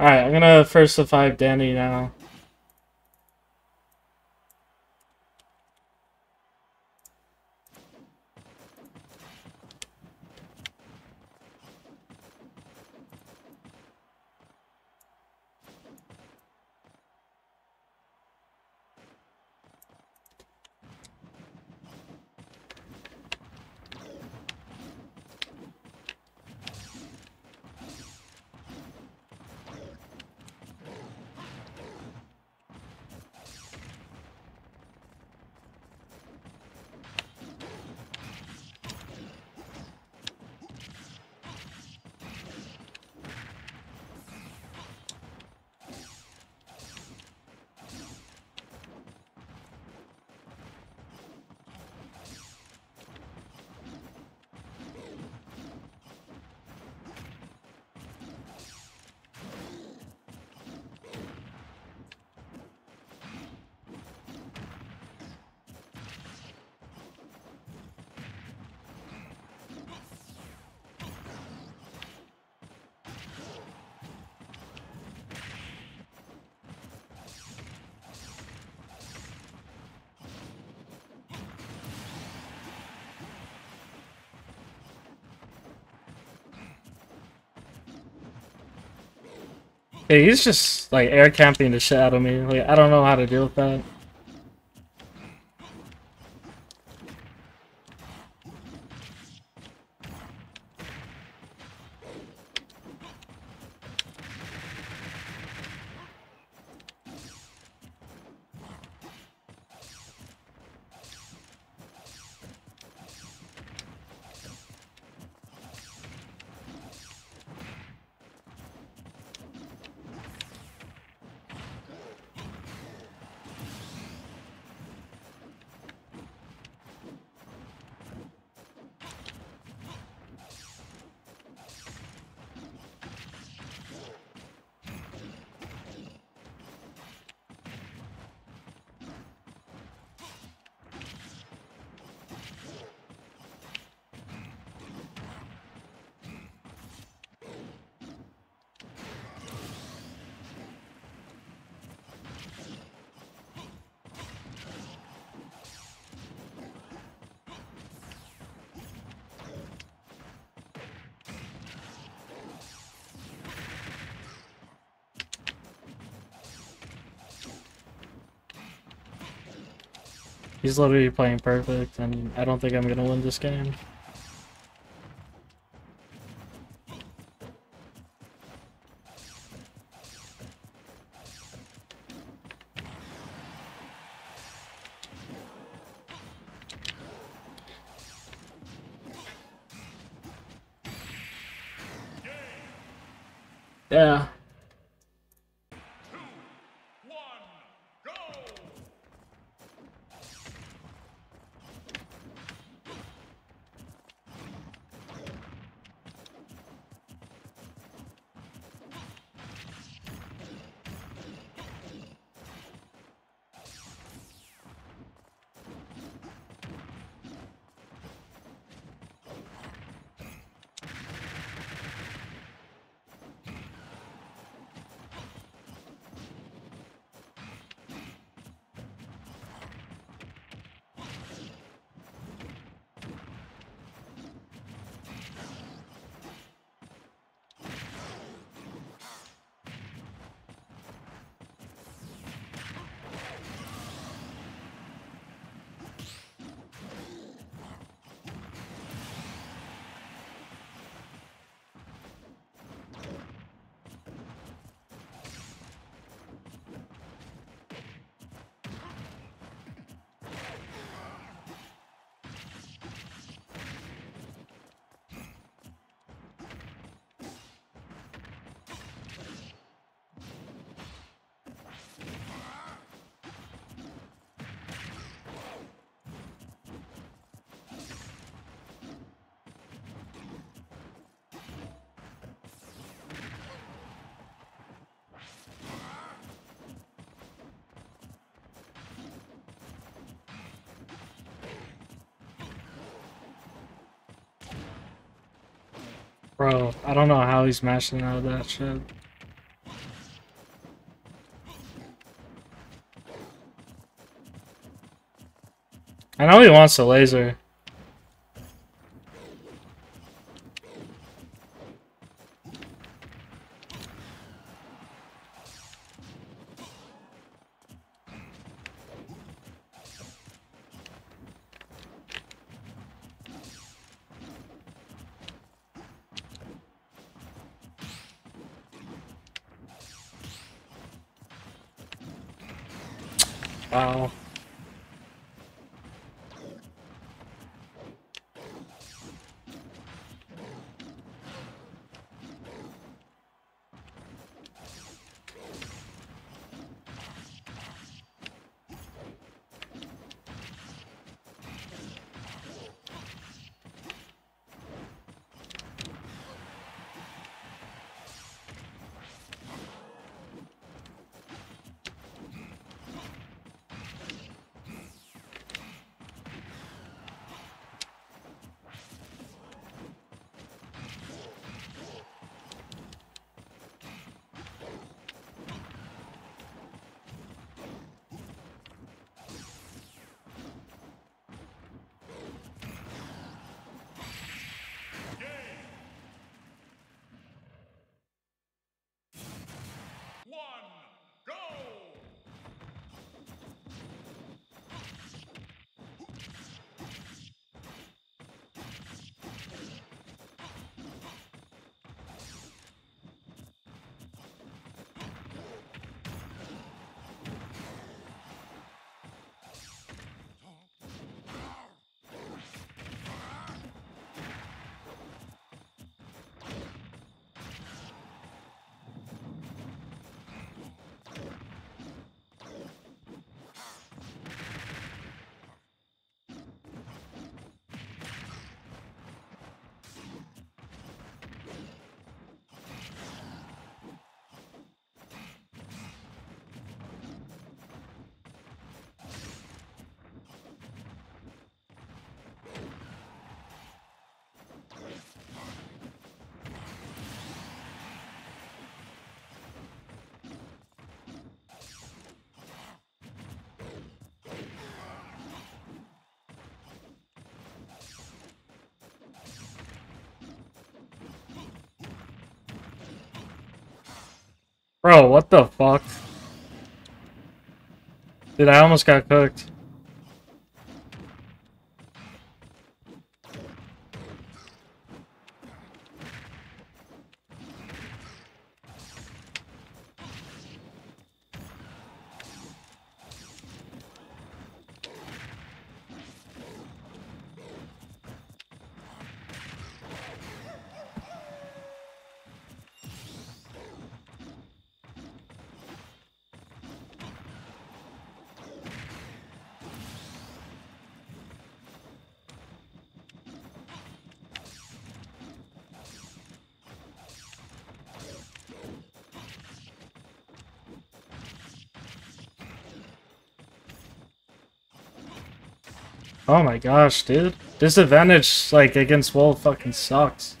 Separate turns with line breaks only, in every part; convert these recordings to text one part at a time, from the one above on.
Alright, I'm gonna first survive Dany now. Yeah, he's just like air camping the shit out of me. Like I don't know how to deal with that. He's literally playing perfect, and I don't think I'm gonna win this game. Bro, I don't know how he's mashing out of that shit. I know he wants a laser. Bro, what the fuck? Dude, I almost got cooked. Oh my gosh, dude. Disadvantage, like, against Wolf fucking sucks.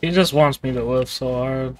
He just wants me to live so hard.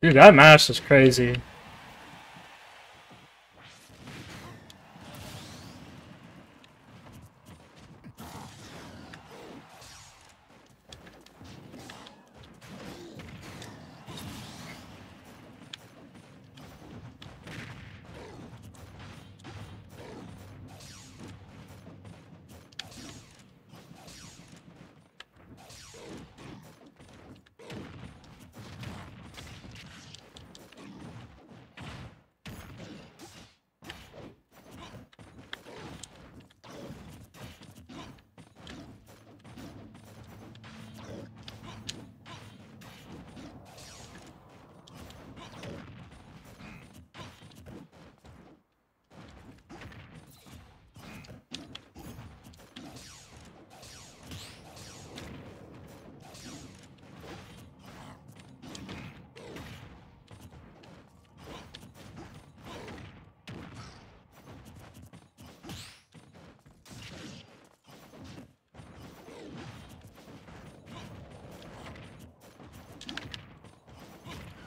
Dude, that mash is crazy.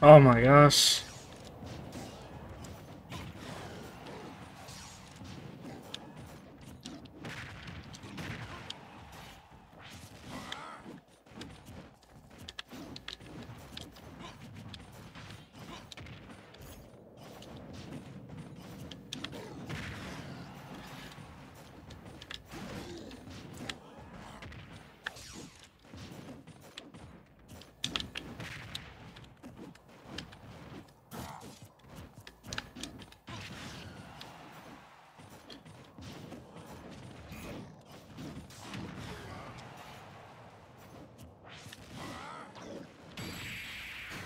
Oh my gosh.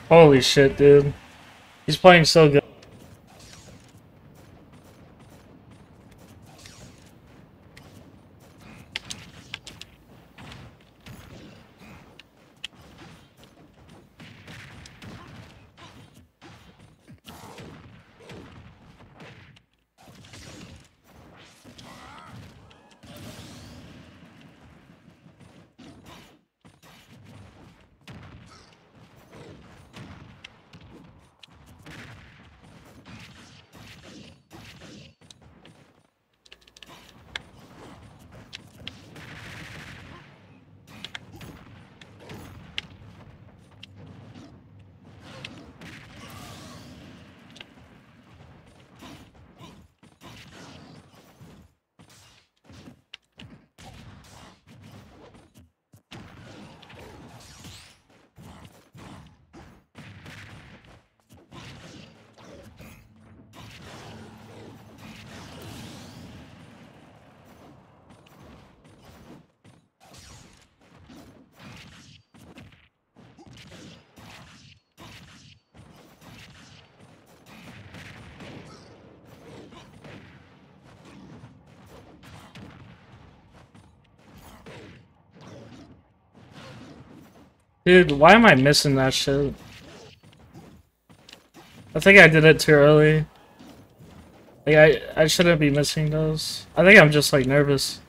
Holy shit, dude. He's playing so good. Dude, why am I missing that shit? I think I did it too early. Like, I, I shouldn't be missing those. I think I'm just, like, nervous.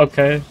Okay.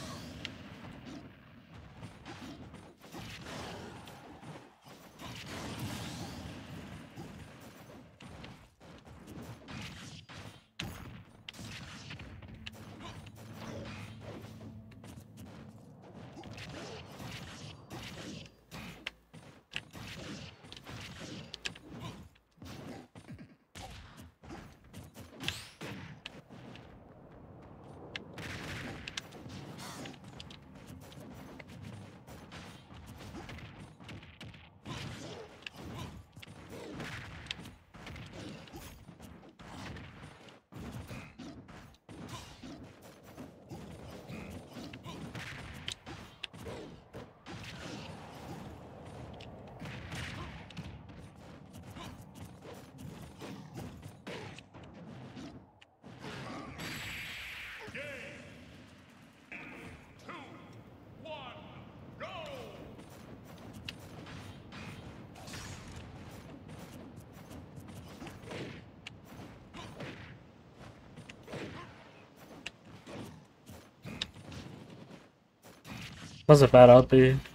Two, one, go!
That's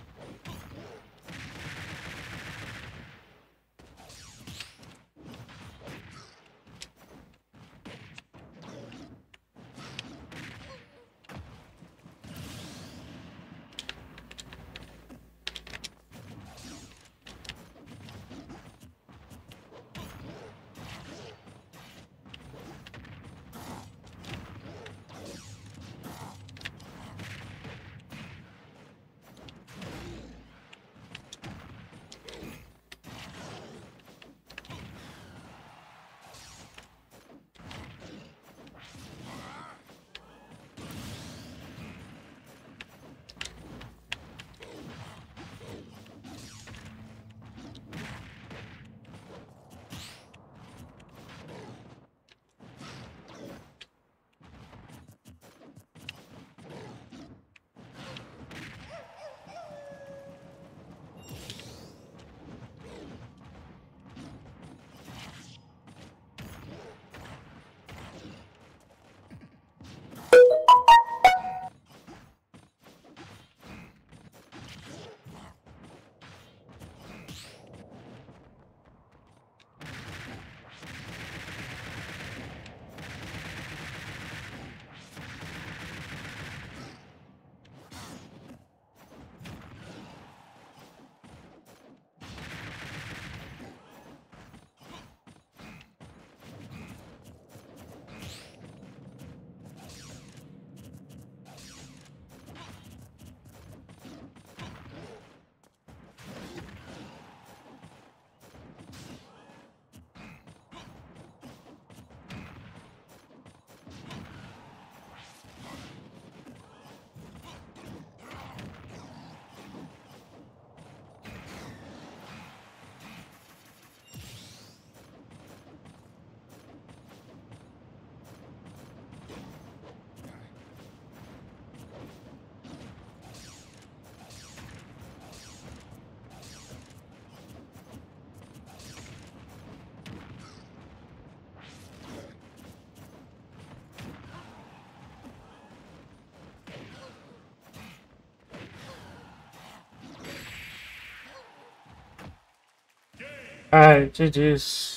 Alright, GG's.